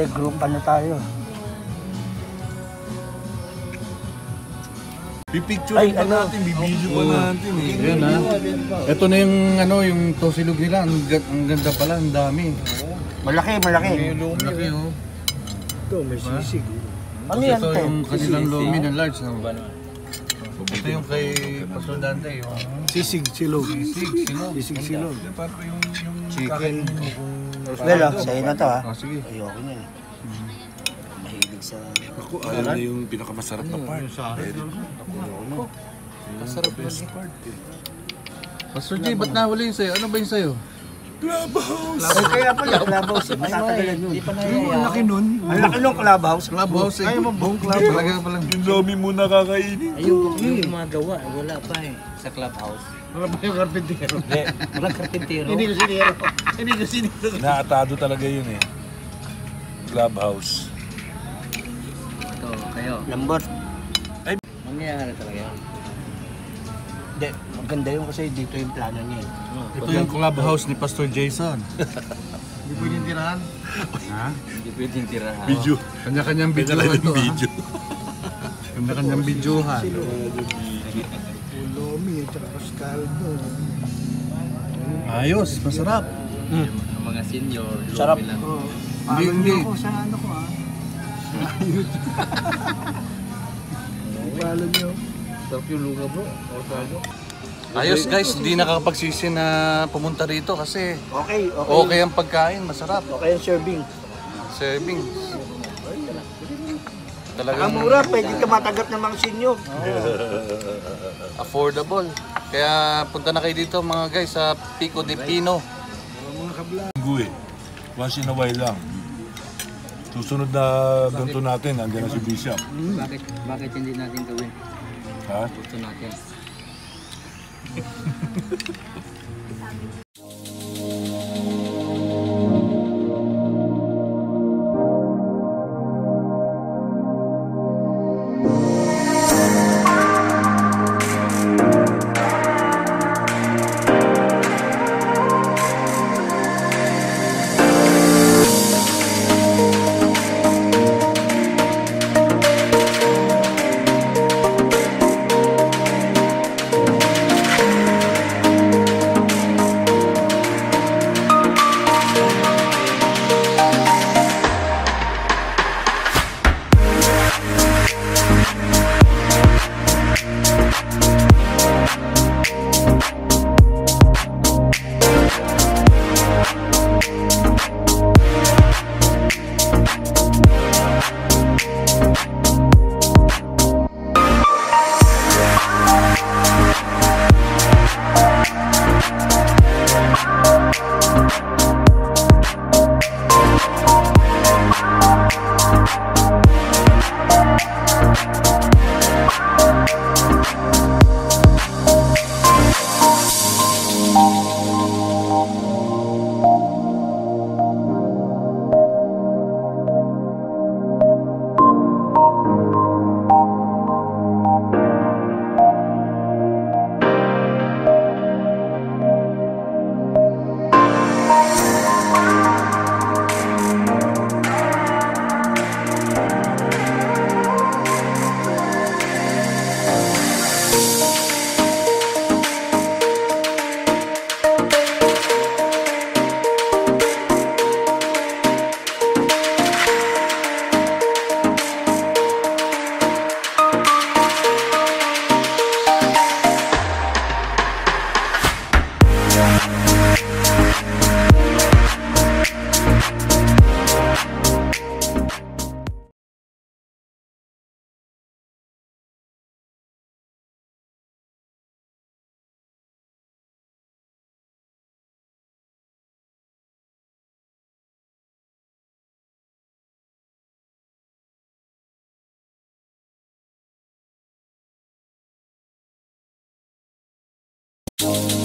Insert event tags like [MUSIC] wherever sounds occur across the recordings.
Hindi, group ano tayo. Pipicture Ay, pa ano? natin, bibideo pa natin eh. Ayan ha. Ito na yung ano, yung tosilog nila. Ang, ga- ang ganda pala, ang dami. Malaki, malaki. Ang laki oh. Ito, may sisig. Ano yan, ito te? yung kanilang lomi ng large. No? Ito yung kay Pastor Dante. Yung Sisig, silog. sisig, silog. Sisig, silog. Paano yung, yung Chicken. mo kung... Well, oh, sa'yo na to ha. Ah, sige. Ayoko na eh. Mahilig sa... Ako, alam na yung pinakamasarap na part. Masarap na si Pastor J, ba't nahuli yung sa'yo? Ano ba yung sa'yo? Clubhouse! Ay, kaya pala, clubhouse. eh, Matatagalan yun. Ang laki nun. Ang laki nung clubhouse. Clubhouse eh. Ayaw mo buong club. Talaga palang. Yung lomi mo nakakainin. Ayun, yung gumagawa, wala pa eh, sa clubhouse. Wala pa yung karpintero. Hindi, walang karpintero. Hindi ko siniro. Hindi ko siniro. Naatado talaga yun eh. Clubhouse. Ito, kayo. Lambot. Mangyayari talaga yun. Hindi, maganda yun kasi dito yung plano niya eh. Ito yung clubhouse ni Pastor Jason. Hindi pwedeng tirahan. Ha? Hindi pwedeng tirahan. Video. Kanya-kanyang video Kanya to. ng video. Kanya-kanyang videohan. Ulomi, tsaka Pascaldo. Ayos, masarap. Ang mga senior, Sarap. lang. Oh, Hindi, hindi. ako sa ano ko ah. [LAUGHS] Follow niyo. Sarap yung luga bro. Ortado. Ayos guys, hindi nakakapagsisi na pumunta rito kasi Okay, okay. okay ang pagkain, masarap. Okay ang serving. Serving. Ang Talagang mura, pwede ka matagat ng mga senior. [LAUGHS] affordable. Kaya punta na kayo dito mga guys sa Pico de Pino. Linggo eh. Once in a while lang. Susunod na ganito natin, nandiyan na si Bishop. Bakit, bakit hindi natin gawin? Ha? Gusto natin. Ito, Oh.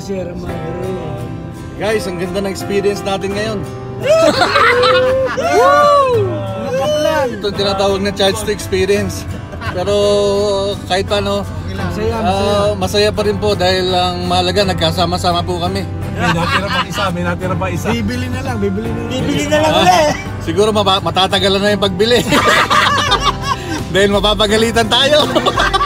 Sierra Madre. Guys, ang ganda ng experience natin ngayon. Ito ang tinatawag na charge to experience. Pero kahit paano, Masaya, ah, masaya pa rin po dahil ang mahalaga nagkasama-sama po kami. May natira pa isa, may natira pa isa. Bibili na lang, bibili na lang. Bibili na lang ulit. Siguro mapa- matatagalan na yung pagbili. [LAUGHS] dahil mapapagalitan tayo. [LAUGHS]